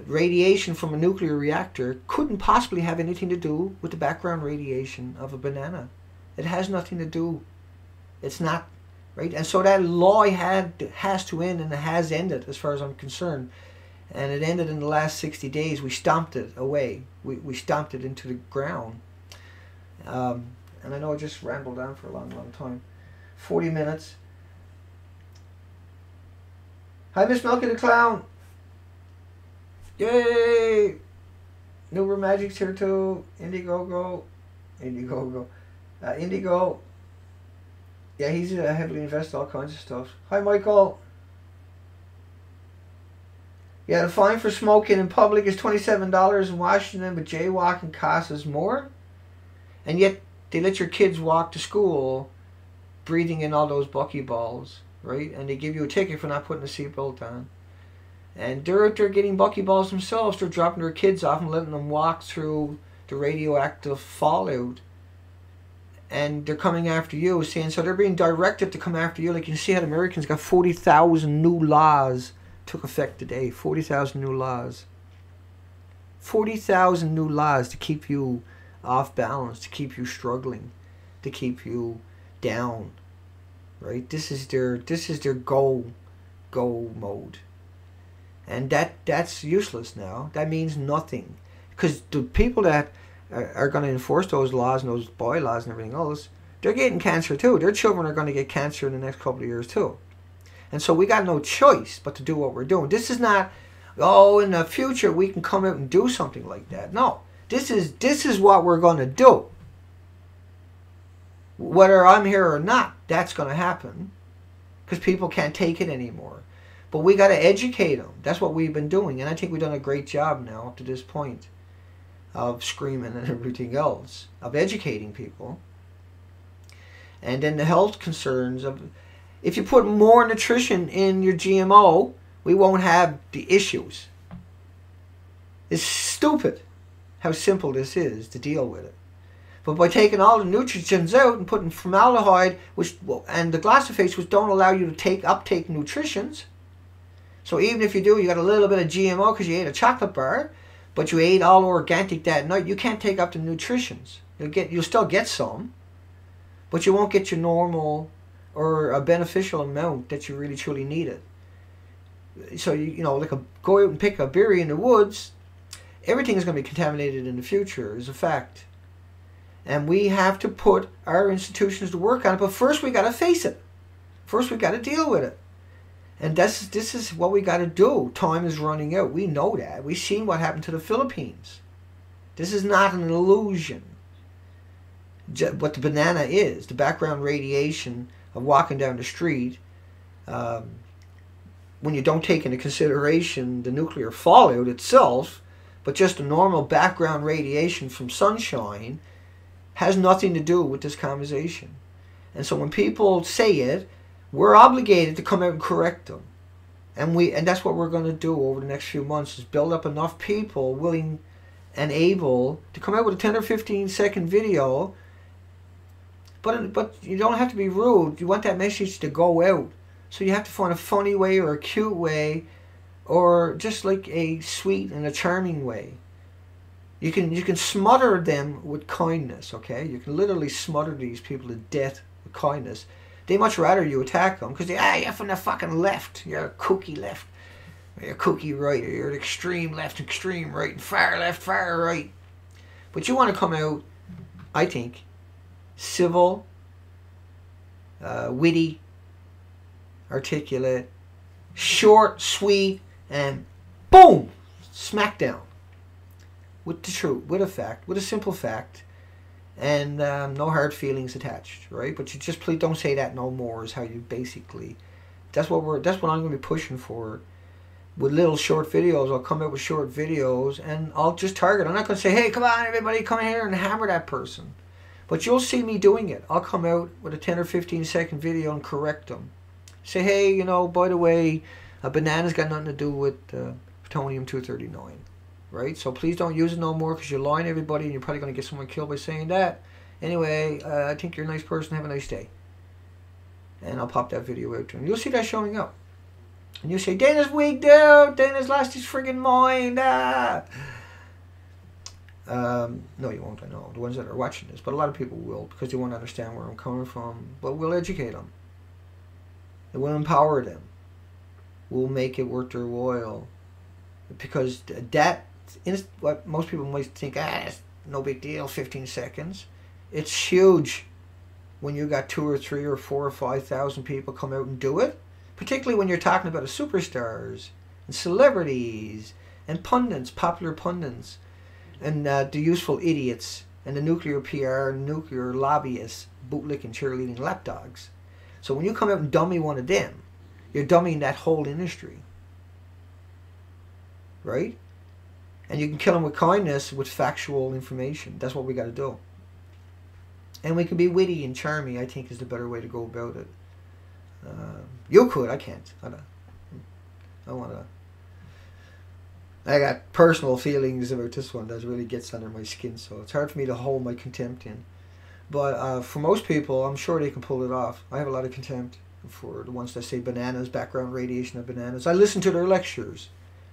radiation from a nuclear reactor couldn't possibly have anything to do with the background radiation of a banana. It has nothing to do. It's not right? And so that law had has to end, and it has ended, as far as I'm concerned. And it ended in the last 60 days. We stomped it away. We, we stomped it into the ground. Um, and I know I just rambled on for a long, long time. 40 minutes. Hi, Miss Milky the Clown. Yay! Nuber Magic's here too. Indiegogo. Indiegogo. Uh, Indigo. Yeah, he's uh, heavily invested all kinds of stuff. Hi, Michael. Yeah, the fine for smoking in public is $27 in Washington, but jaywalking costs us more. And yet, they let your kids walk to school breathing in all those buckyballs, right? And they give you a ticket for not putting a seatbelt on. And they're getting buckyballs themselves. They're dropping their kids off and letting them walk through the radioactive fallout and they're coming after you, saying so they're being directed to come after you. Like you can see how the Americans got forty thousand new laws took effect today. Forty thousand new laws. Forty thousand new laws to keep you off balance, to keep you struggling, to keep you down. Right? This is their this is their go go mode. And that that's useless now. That means nothing. Because the people that are, going to enforce those laws and those bylaws and everything else, they're getting cancer too. Their children are going to get cancer in the next couple of years too. And so we got no choice but to do what we're doing. This is not, oh, in the future we can come out and do something like that. No, this is this is what we're going to do. Whether I'm here or not, that's going to happen because people can't take it anymore. But we got to educate them. That's what we've been doing, and I think we've done a great job now up to this point of screaming and everything else, of educating people. And then the health concerns of if you put more nutrition in your GMO, we won't have the issues. It's stupid how simple this is to deal with it. But by taking all the nutrients out and putting formaldehyde, which and the glyphosate, which don't allow you to take uptake nutrients. So even if you do, you got a little bit of GMO because you ate a chocolate bar, but you ate all organic that night, you can't take up the nutritions. You'll get you'll still get some, but you won't get your normal or a beneficial amount that you really truly needed. So you you know like a go out and pick a berry in the woods, everything is going to be contaminated in the future is a fact. And we have to put our institutions to work on it, but first we got to face it. First we got to deal with it. And this, this is what we got to do. Time is running out. We know that. We've seen what happened to the Philippines. This is not an illusion. What the banana is, the background radiation of walking down the street, um, when you don't take into consideration the nuclear fallout itself, but just the normal background radiation from sunshine, has nothing to do with this conversation. And so when people say it, we're obligated to come out and correct them. And we and that's what we're going to do over the next few months is build up enough people willing and able to come out with a 10 or 15 second video. But but you don't have to be rude. You want that message to go out. So you have to find a funny way or a cute way or just like a sweet and a charming way. You can you can smother them with kindness, okay? You can literally smother these people to death with kindness they much rather you attack them because they, ah, you're from the fucking left. You're a kooky left. You're a kooky right. Or you're an extreme left, extreme right, and far left, far right. But you want to come out, I think, civil, uh, witty, articulate, short, sweet, and boom, smackdown. With the truth, with a fact, with a simple fact and um, no hard feelings attached, right? But you just please don't say that no more. Is how you basically. That's what we're. That's what I'm going to be pushing for, with little short videos. I'll come out with short videos and I'll just target. I'm not going to say, hey, come on, everybody, come here and hammer that person. But you'll see me doing it. I'll come out with a 10 or 15 second video and correct them. Say, hey, you know, by the way, a banana's got nothing to do with uh, plutonium 239, right? So please don't use it no more because you're lying to everybody and you're probably going to get someone killed by saying that. Anyway, uh, I think you're a nice person. Have a nice day. And I'll pop that video out to him. You'll see that showing up. And you say, Dana's wigged out. Dana's lost his friggin' mind. Ah. Um, no, you won't. I know the ones that are watching this, but a lot of people will because they won't understand where I'm coming from. But we'll educate them. We'll empower them. We'll make it worth their while, because that is what most people might think. Ah, no big deal. Fifteen seconds. It's huge when you got two or three or four or five thousand people come out and do it particularly when you're talking about superstars and celebrities and pundits, popular pundits, and uh, the useful idiots and the nuclear PR, nuclear lobbyists, bootlicking, cheerleading lapdogs. So when you come out and dummy one of them, you're dummying that whole industry. Right? And you can kill them with kindness, with factual information. That's what we got to do. And we can be witty and charming, I think, is the better way to go about it. Uh, you could, I can't. I don't. I want to. I got personal feelings about this one that really gets under my skin, so it's hard for me to hold my contempt in. But uh, for most people, I'm sure they can pull it off. I have a lot of contempt for the ones that say bananas, background radiation of bananas. I listen to their lectures.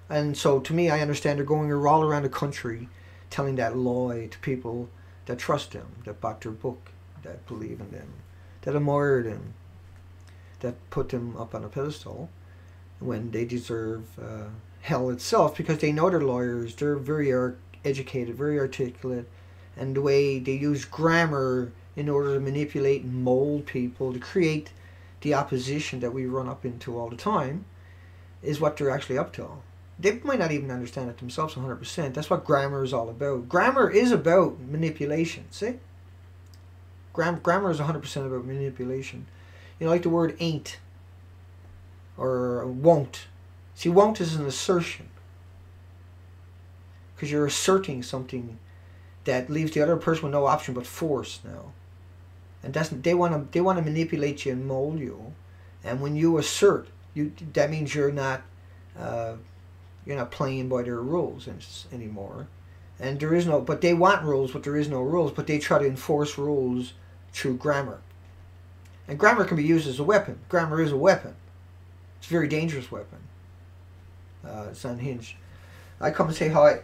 And so to me, I understand they're going all around the country telling that lie to people that trust them, that bought their book, that believe in them, that admire them, that put them up on a pedestal when they deserve uh, hell itself because they know they're lawyers. They're very educated, very articulate, and the way they use grammar in order to manipulate and mold people to create the opposition that we run up into all the time is what they're actually up to. They might not even understand it themselves 100%. That's what grammar is all about. Grammar is about manipulation, see? Gram- grammar is 100% about manipulation. You know, like the word ain't or won't. See, won't is an assertion because you're asserting something that leaves the other person with no option but force now. And doesn't they want to they want to manipulate you and mold you, and when you assert, you that means you're not uh, you're not playing by their rules anymore, and there is no. But they want rules, but there is no rules. But they try to enforce rules through grammar. And grammar can be used as a weapon. Grammar is a weapon. It's a very dangerous weapon. Uh, it's unhinged. I come and say hi.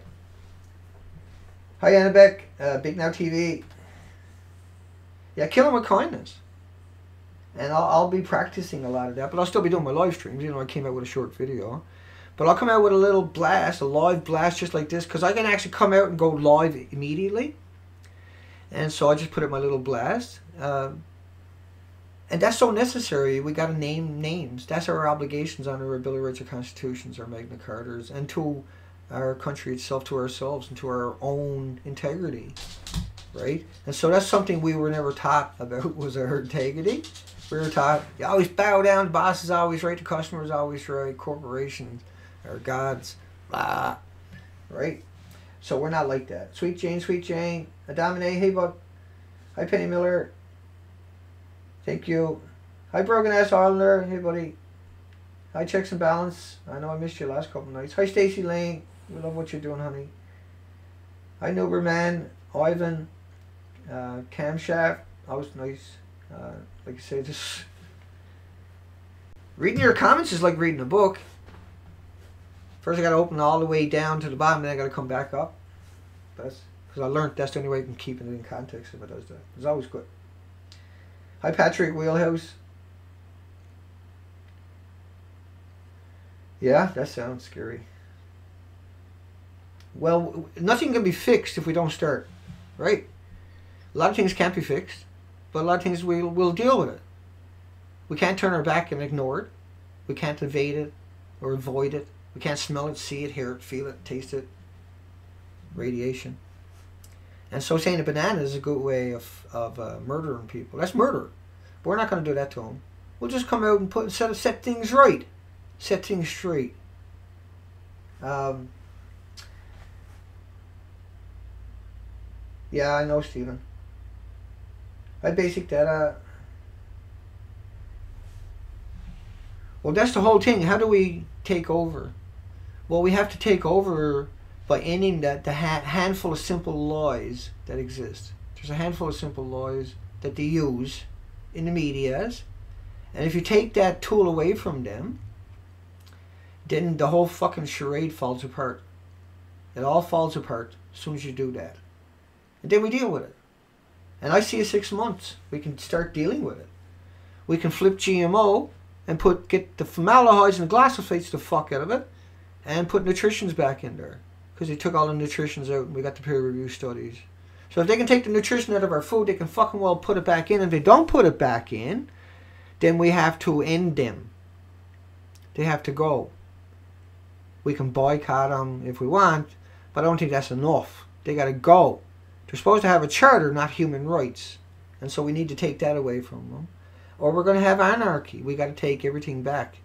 Hi, Annabek, uh, Big Now TV. Yeah, kill him with kindness. And I'll, I'll be practicing a lot of that, but I'll still be doing my live streams. You know, I came out with a short video. But I'll come out with a little blast, a live blast just like this, because I can actually come out and go live immediately. And so I just put up my little blast. Uh, and that's so necessary. We got to name names. That's our obligations under our Bill of Rights, our constitutions, our Magna Cartas, and to our country itself, to ourselves, and to our own integrity, right? And so that's something we were never taught about was our integrity. We were taught you always bow down. The boss is always right. The customer is always right. Corporations are gods, blah, right? So we're not like that. Sweet Jane, Sweet Jane, Adamine, hey bud, hi Penny Miller, Thank you. Hi, Broken Ass Islander. Hey, buddy. Hi, Checks and Balance. I know I missed you last couple nights. Hi, Stacy Lane. We love what you're doing, honey. Hi, Nuberman. Ivan. Uh, Camshaft. was nice. Uh, like I say, just reading your comments is like reading a book. First, I got to open all the way down to the bottom, and then I got to come back up. That's because I learned that's the only way you can keep it in context if it does that. It's always good. Hi, Patrick Wheelhouse. Yeah, that sounds scary. Well, nothing can be fixed if we don't start, right? A lot of things can't be fixed, but a lot of things we'll, we'll deal with it. We can't turn our back and ignore it. We can't evade it or avoid it. We can't smell it, see it, hear it, feel it, taste it. Radiation. And so saying a banana is a good way of, of uh, murdering people. That's murder. But we're not going to do that to them. We'll just come out and put set, set things right. Set things straight. Um, yeah, I know, Stephen. I basic data. Well, that's the whole thing. How do we take over? Well, we have to take over by ending that the ha- handful of simple laws that exist. There's a handful of simple laws that they use in the medias, and if you take that tool away from them, then the whole fucking charade falls apart. It all falls apart as soon as you do that. And then we deal with it. And I see a six months. We can start dealing with it. We can flip GMO and put get the formaldehydes and the glyphosates the fuck out of it and put nutritions back in there. Because they took all the nutritions out and we got the peer review studies. So if they can take the nutrition out of our food, they can fucking well put it back in. And if they don't put it back in, then we have to end them. They have to go. We can boycott them if we want, but I don't think that's enough. They got to go. They're supposed to have a charter, not human rights. And so we need to take that away from them. Or we're going to have anarchy. We got to take everything back.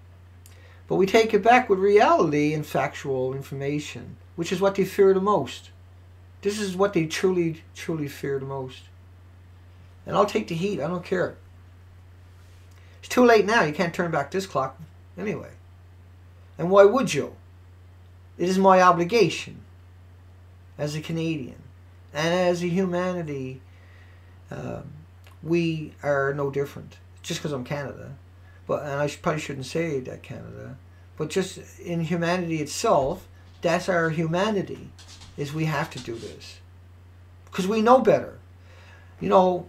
But we take it back with reality and factual information, which is what they fear the most. This is what they truly, truly fear the most. And I'll take the heat. I don't care. It's too late now. You can't turn back this clock anyway. And why would you? It is my obligation as a Canadian and as a humanity. Uh, we are no different. Just because I'm Canada, but and I probably shouldn't say that Canada, but just in humanity itself, that's our humanity. Is we have to do this because we know better. You know.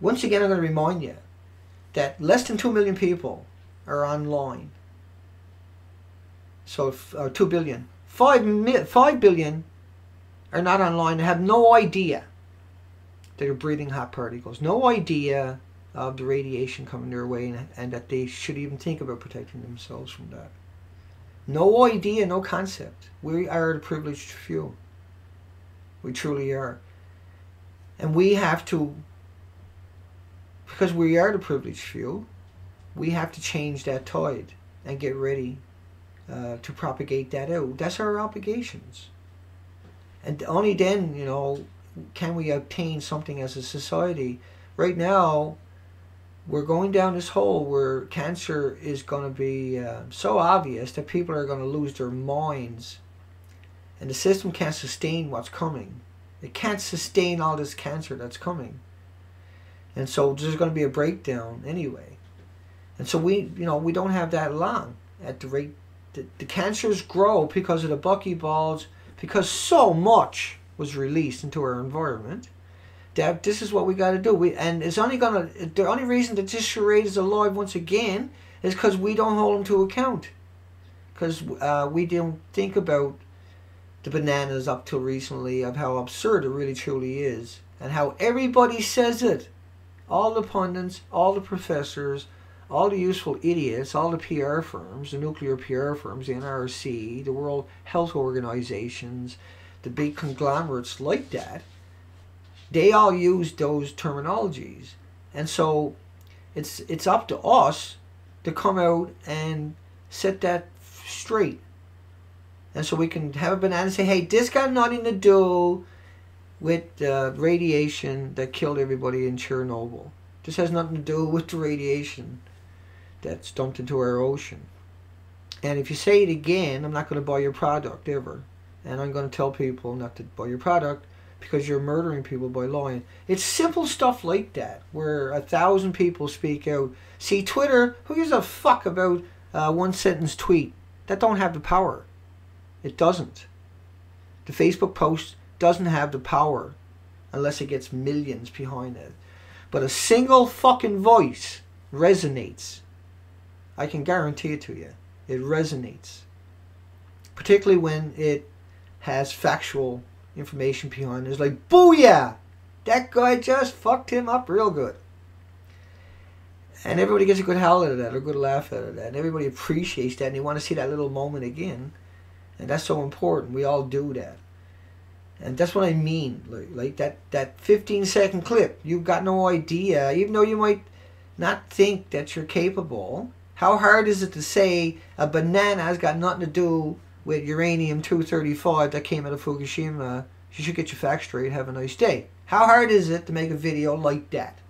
Once again, I'm going to remind you that less than two million people are online so uh, 2 billion. 5, 5 billion are not online and have no idea that they're breathing hot particles. No idea of the radiation coming their way and, and that they should even think about protecting themselves from that. No idea, no concept. We are the privileged few. We truly are. And we have to, because we are the privileged few, we have to change that tide and get ready uh, to propagate that out. That's our obligations. And only then, you know, can we obtain something as a society. Right now, we're going down this hole where cancer is going to be uh, so obvious that people are going to lose their minds. And the system can't sustain what's coming. It can't sustain all this cancer that's coming. And so there's going to be a breakdown anyway. And so we, you know, we don't have that long at the rate the, the cancers grow because of the buckyballs, because so much was released into our environment. That this is what we got to do. We and it's only gonna. The only reason that this charade is alive once again is because we don't hold them to account. Because uh, we didn't think about the bananas up till recently of how absurd it really truly is and how everybody says it. All the pundits, all the professors, all the useful idiots, all the PR firms, the nuclear PR firms, the NRC, the World Health Organizations, the big conglomerates like that, they all use those terminologies. And so it's it's up to us to come out and set that straight. And so we can have a banana and say, hey, this got nothing to do with uh, radiation that killed everybody in Chernobyl. This has nothing to do with the radiation that's dumped into our ocean. And if you say it again, I'm not going to buy your product ever. And I'm going to tell people not to buy your product because you're murdering people by lying. It's simple stuff like that where a thousand people speak out. See, Twitter, who gives a fuck about a one sentence tweet? That don't have the power. It doesn't. The Facebook post doesn't have the power unless it gets millions behind it. But a single fucking voice resonates I can guarantee it to you. It resonates. Particularly when it has factual information behind is like, booyah! That guy just fucked him up real good. And everybody gets a good howl out of that, or a good laugh out of that. And everybody appreciates that, and they want to see that little moment again. And that's so important. We all do that. And that's what I mean. Like, like that, that 15 second clip. You've got no idea. Even though you might not think that you're capable, How hard is it to say a banana has got nothing to do with uranium 235 that came out of Fukushima? You should get your facts straight. Have a nice day. How hard is it to make a video like that?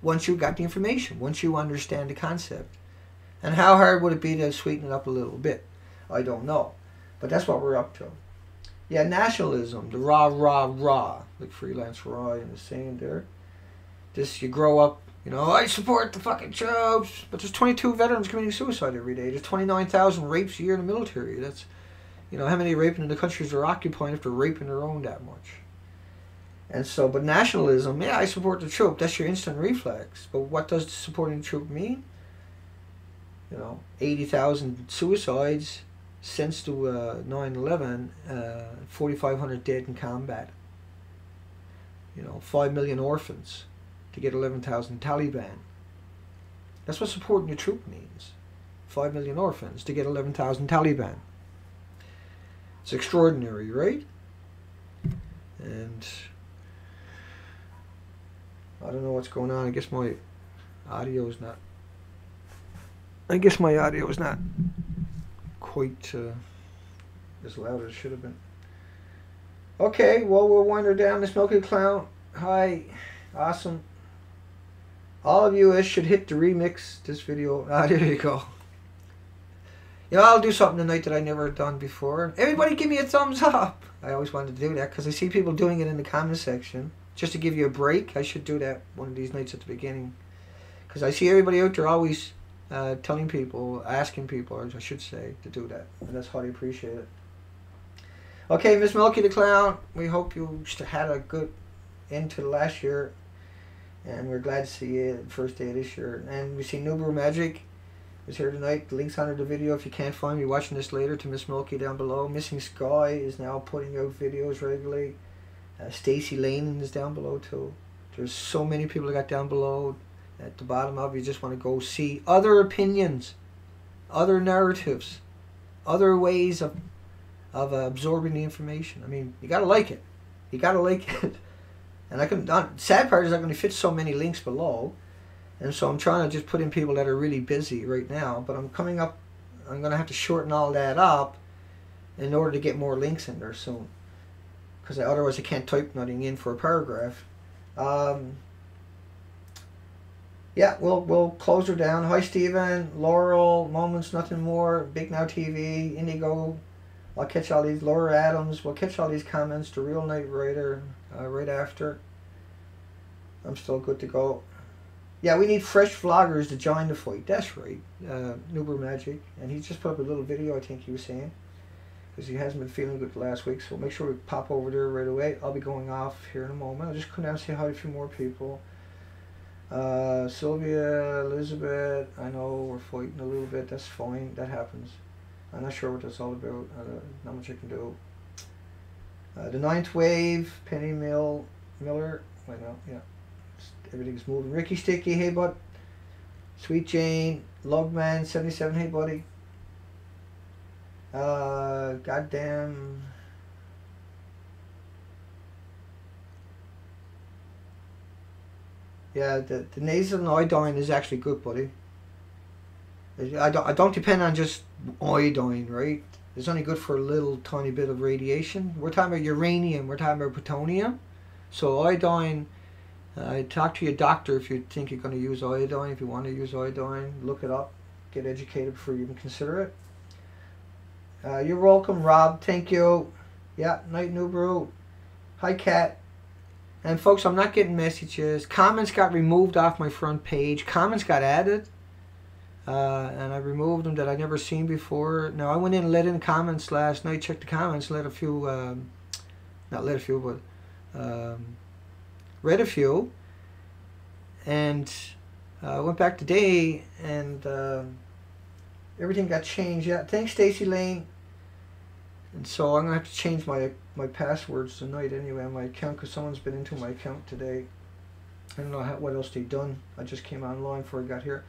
Once you've got the information, once you understand the concept. And how hard would it be to sweeten it up a little bit? I don't know. But that's what we're up to. Yeah, nationalism, the rah, rah, rah, like Freelance rah in the saying there. This, you grow up, you know, I support the fucking troops, but there's 22 veterans committing suicide every day. There's 29,000 rapes a year in the military. That's, you know, how many raping in the countries they're occupying after raping their own that much? And so, but nationalism, yeah, I support the troop. That's your instant reflex. But what does supporting the troop mean? You know, 80,000 suicides since the uh, 9-11, uh, 4,500 dead in combat. You know, 5 million orphans to get 11,000 Taliban. That's what supporting your troop means. 5 million orphans to get 11,000 Taliban. It's extraordinary, right? And I don't know what's going on. I guess my audio is not. I guess my audio is not quite uh, as loud as it should have been. Okay, well, we'll wind her down. Miss Milky Clown. Hi. Awesome. All of you should hit the remix this video. Ah, there you go. Know, I'll do something tonight that I never done before. Everybody give me a thumbs up. I always wanted to do that because I see people doing it in the comment section. Just to give you a break, I should do that one of these nights at the beginning. Because I see everybody out there always uh, telling people, asking people, I should say, to do that. And that's how I appreciate it. Okay, Miss Milky the Clown, we hope you had a good end to the last year. And we're glad to see you the first day of this year. And we see New Magic is here tonight. The link's under the video if you can't find me watching this later to Miss Milky down below. Missing Sky is now putting out videos regularly. Uh, Stacy Lane is down below too. There's so many people that got down below at the bottom of you just want to go see other opinions, other narratives, other ways of of uh, absorbing the information. I mean, you gotta like it. You gotta like it. And I can. Not, sad part is I'm to fit so many links below, and so I'm trying to just put in people that are really busy right now. But I'm coming up. I'm going to have to shorten all that up in order to get more links in there soon, because otherwise I can't type nothing in for a paragraph. Um, yeah, we'll we'll close her down. Hi, Stephen, Laurel, Moments, Nothing More, Big Now TV, Indigo. I'll catch all these. Laura Adams. We'll catch all these comments. The Real Night Rider uh, right after. I'm still good to go. Yeah, we need fresh vloggers to join the fight. That's right. Uh, Nuber Magic. And he just put up a little video, I think he was saying. Because he hasn't been feeling good last week. So make sure we pop over there right away. I'll be going off here in a moment. I'll just come down and say hi to a few more people. Uh, Sylvia, Elizabeth, I know we're fighting a little bit. That's fine. That happens. I'm not sure what that's all about. Uh, not much I can do. Uh, the Ninth Wave, Penny Mill, Miller. Wait, no, yeah. Everything's moving. Ricky Sticky, hey, bud. Sweet Jane, Logman, 77, hey, buddy. Uh, goddamn. Yeah, the, the nasal iodine is actually good, buddy. I don't, I don't depend on just iodine, right? It's only good for a little tiny bit of radiation. We're talking about uranium, we're talking about plutonium. So iodine, uh, talk to your doctor if you think you're going to use iodine. If you want to use iodine, look it up. Get educated before you even consider it. Uh, you're welcome, Rob. Thank you. Yeah, Night New Brew. Hi, Cat. And folks, I'm not getting messages. Comments got removed off my front page. Comments got added. Uh, and I removed them that I'd never seen before. Now, I went in and let in comments last night, checked the comments, let a few, um, not let a few, but um, read a few. And uh, went back today and uh, everything got changed. Yeah, thanks, Stacy Lane. And so I'm to have to change my my passwords tonight anyway on my account because someone's been into my account today. I don't know how, what else they've done. I just came online before I got here.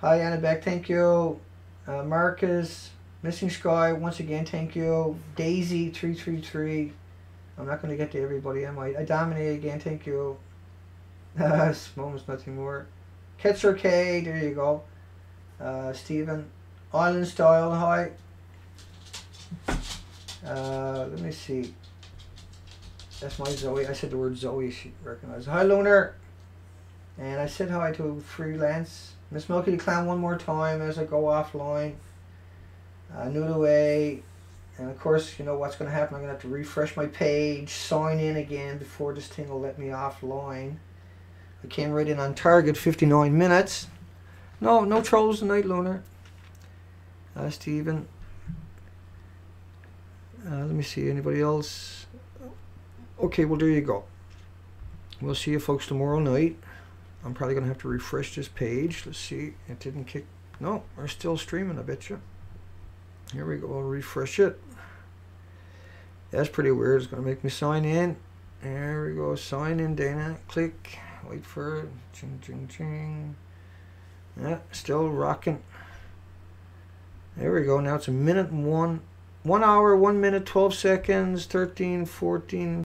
Hi, Anna Beck, thank you. Uh, Marcus, Missing Sky, once again, thank you. Daisy333. I'm not going to get to everybody, am I? I dominate again, thank you. Moments, nothing more. Ketzer K, there you go. Uh, Stephen, Island Style, hi. Uh, let me see. That's my Zoe. I said the word Zoe. She recognized. Hi, Lunar. And I said hi to freelance Miss Milky Clown one more time as I go offline. Uh, A. And of course, you know what's going to happen. I'm going to have to refresh my page, sign in again before this thing will let me offline. I came right in on target, 59 minutes. No, no trolls tonight, Lunar. Uh, Stephen. Uh, let me see, anybody else? Okay, well, there you go. We'll see you folks tomorrow night. I'm probably going to have to refresh this page. Let's see. It didn't kick. No, we're still streaming, I bet you. Here we go. I'll refresh it. That's pretty weird. It's going to make me sign in. There we go. Sign in, Dana. Click. Wait for it. Ching, ching, ching. Yeah, still rocking. There we go. Now it's a minute and one. One hour, one minute, 12 seconds, 13, 14,